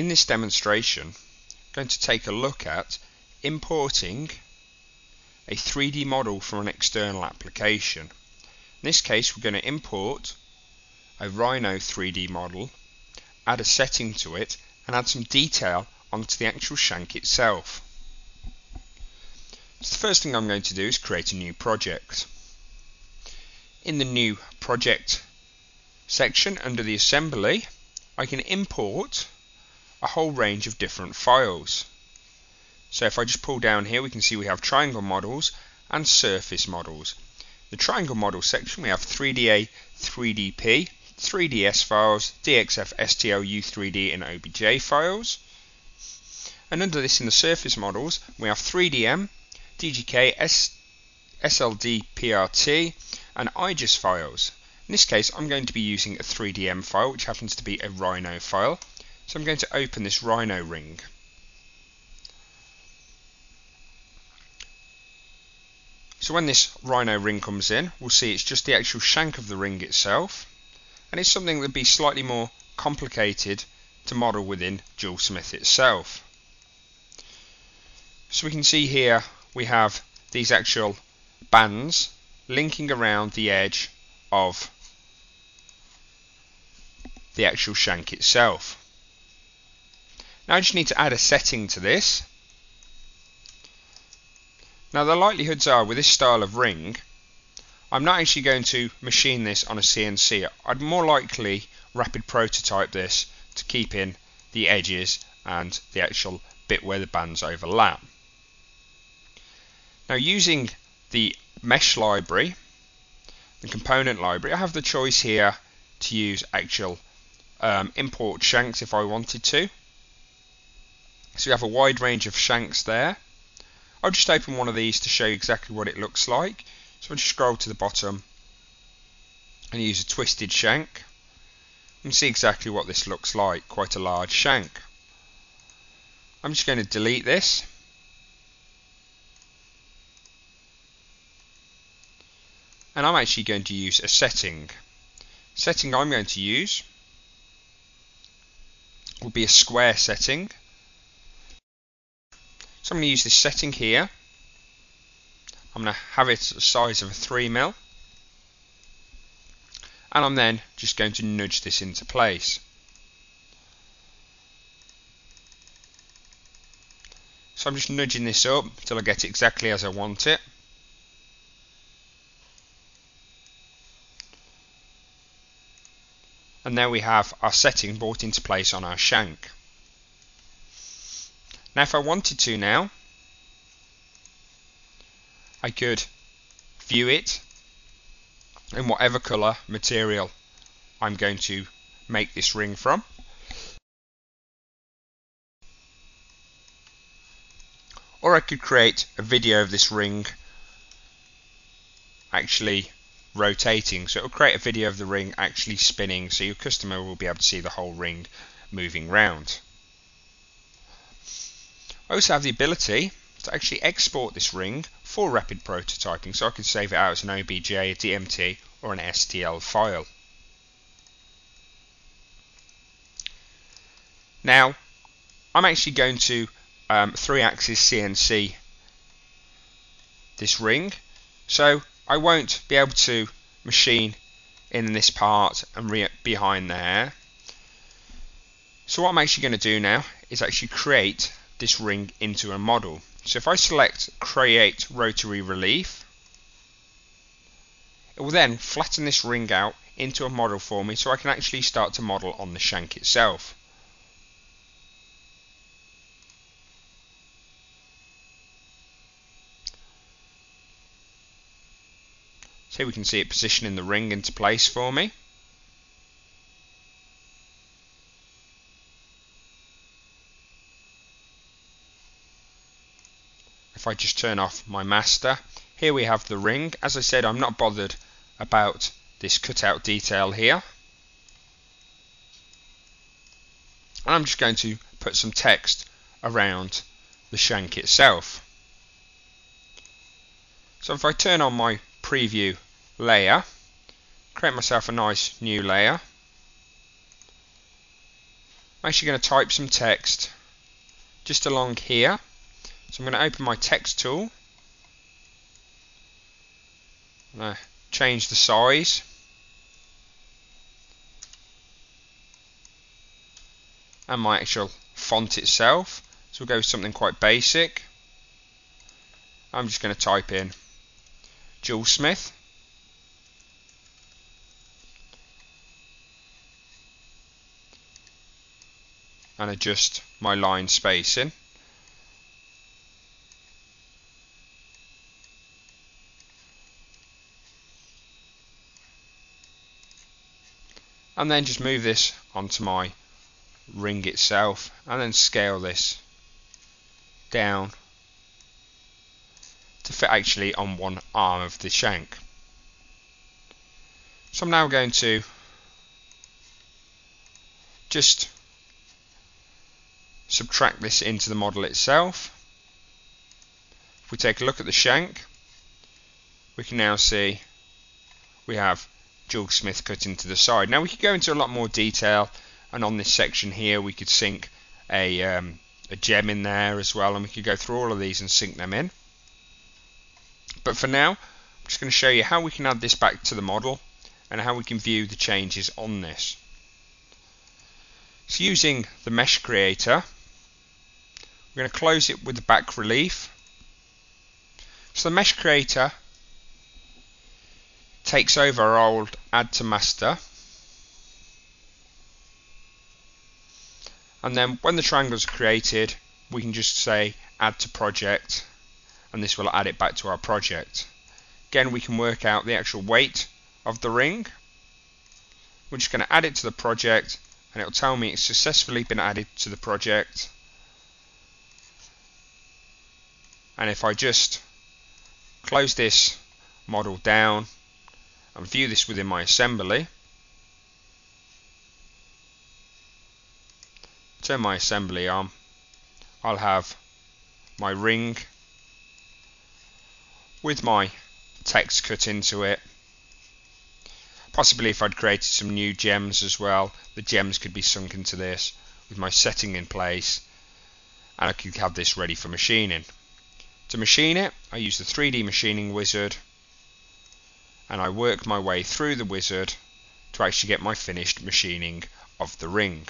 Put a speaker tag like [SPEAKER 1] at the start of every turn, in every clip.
[SPEAKER 1] In this demonstration, I'm going to take a look at importing a 3D model from an external application. In this case, we're going to import a Rhino 3D model, add a setting to it, and add some detail onto the actual shank itself. So the first thing I'm going to do is create a new project. In the new project section under the assembly, I can import a whole range of different files. So if I just pull down here, we can see we have triangle models and surface models. The triangle model section, we have 3DA, 3DP, 3DS files, DXF, STL, U3D and OBJ files. And under this in the surface models, we have 3DM, DGK, S, SLD, PRT and IGES files. In this case, I'm going to be using a 3DM file, which happens to be a Rhino file. So I'm going to open this Rhino ring. So when this Rhino ring comes in, we'll see it's just the actual shank of the ring itself. And it's something that would be slightly more complicated to model within JewelSmith itself. So we can see here we have these actual bands linking around the edge of the actual shank itself. Now I just need to add a setting to this. Now the likelihoods are with this style of ring, I'm not actually going to machine this on a CNC. I'd more likely rapid prototype this to keep in the edges and the actual bit where the bands overlap. Now using the mesh library, the component library, I have the choice here to use actual um, import shanks if I wanted to. So you have a wide range of shanks there. I'll just open one of these to show you exactly what it looks like. So I'll just scroll to the bottom and use a twisted shank and see exactly what this looks like, quite a large shank. I'm just going to delete this and I'm actually going to use a setting. Setting I'm going to use will be a square setting so I'm going to use this setting here. I'm going to have it the size of a 3 mil, and I'm then just going to nudge this into place. So I'm just nudging this up until I get it exactly as I want it. And now we have our setting brought into place on our shank. Now if I wanted to now, I could view it in whatever colour material I'm going to make this ring from. Or I could create a video of this ring actually rotating. So it will create a video of the ring actually spinning so your customer will be able to see the whole ring moving round. I also have the ability to actually export this ring for rapid prototyping so I can save it out as an OBJ, a DMT or an STL file. Now I'm actually going to um, 3-axis CNC this ring so I won't be able to machine in this part and behind there. So what I'm actually going to do now is actually create this ring into a model. So if I select create rotary relief, it will then flatten this ring out into a model for me so I can actually start to model on the shank itself. So we can see it positioning the ring into place for me. If I just turn off my master. Here we have the ring. As I said I'm not bothered about this cutout detail here. And I'm just going to put some text around the shank itself. So if I turn on my preview layer create myself a nice new layer. I'm actually going to type some text just along here. So I'm going to open my text tool. To change the size. And my actual font itself. So we'll go with something quite basic. I'm just going to type in JewelSmith. and adjust my line spacing. And then just move this onto my ring itself and then scale this down to fit actually on one arm of the shank. So I'm now going to just subtract this into the model itself. If we take a look at the shank, we can now see we have JewelSmith cutting into the side. Now we could go into a lot more detail and on this section here we could sink a, um, a gem in there as well and we could go through all of these and sink them in. But for now, I'm just going to show you how we can add this back to the model and how we can view the changes on this. So using the mesh creator, we're going to close it with the back relief. So the mesh creator takes over our old add to master. And then when the triangles are created, we can just say add to project and this will add it back to our project. Again, we can work out the actual weight of the ring. We're just going to add it to the project and it will tell me it's successfully been added to the project. and if I just close this model down and view this within my assembly. Turn my assembly on I'll have my ring with my text cut into it. Possibly if I'd created some new gems as well the gems could be sunk into this with my setting in place and I could have this ready for machining. To machine it, I use the 3D machining wizard and I work my way through the wizard to actually get my finished machining of the ring.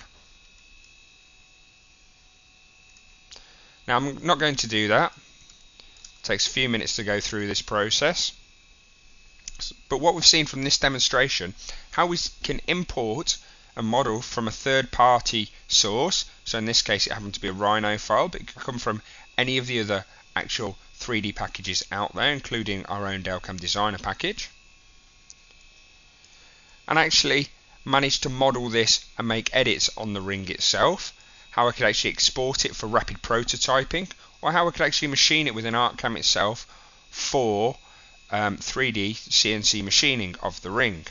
[SPEAKER 1] Now I'm not going to do that. It takes a few minutes to go through this process. But what we've seen from this demonstration, how we can import a model from a third party source, so in this case it happened to be a Rhino file, but it could come from any of the other actual 3D packages out there, including our own Delcam Designer package. And actually managed to model this and make edits on the ring itself, how I could actually export it for rapid prototyping, or how I could actually machine it within ArtCAM itself for um, 3D CNC machining of the ring.